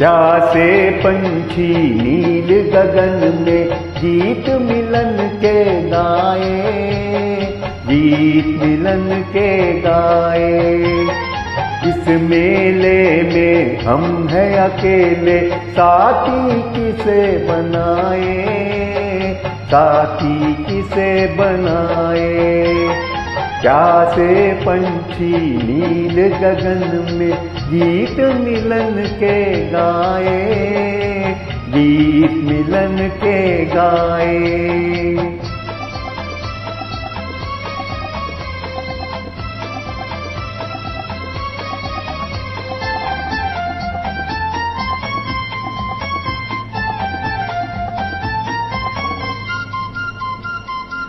प्यासे पंछी नील गगन में गीत मिलन के गाए, गीत मिलन के गाए। इस मेले में हम हैं अकेले, साथी किसे बनाए, साथी किसे बनाए? प्यासे पंछी नील गगन में गीत मिलन के गाए गीत मिलन के गाए।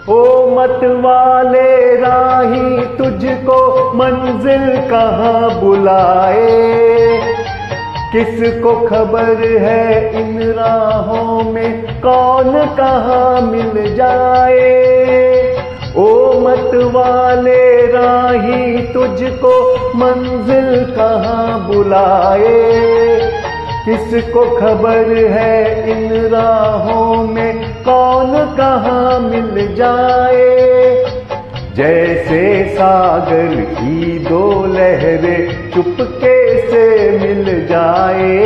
ओ मत वाले राही तुझको मंजिल कहाँ बुलाए? किसको खबर है इन राहों में कौन कहाँ मिल जाए? ओ मत वाले राही तुझको मंजिल कहाँ बुलाए? किसको खबर है इन राहों में? कौन कहा मिल जाए? जैसे सागर की दो लहरें चुपके से मिल जाए,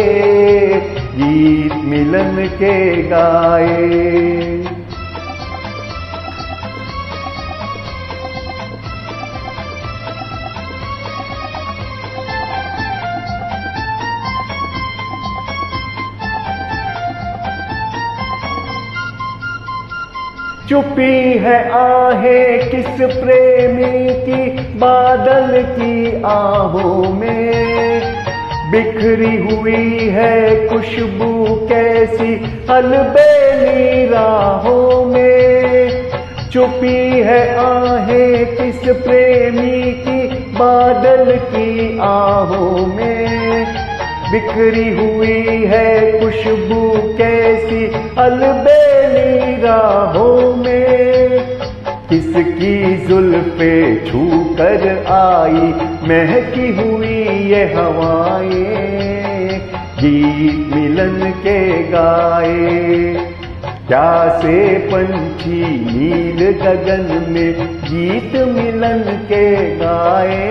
गीत मिलन के गाए। चुपी है आहे किस प्रेमी की बादल की आहों में? बिखरी हुई है खुशबू कैसी अलबेली राहों में? चुपी है आहे किस प्रेमी की बादल की आहों में? बिखरी हुई है खुशबू कैसी अलबेली राहों में किसकी जुल्फे छू कर आई, महकी हुई ये हवाएँ, गीत मिलन के गाए। क्या से पंछी नील गगन में गीत मिलन के गाए,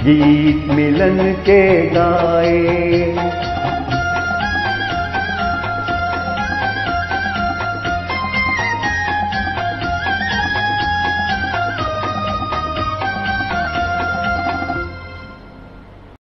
गीत मिलन के गाए।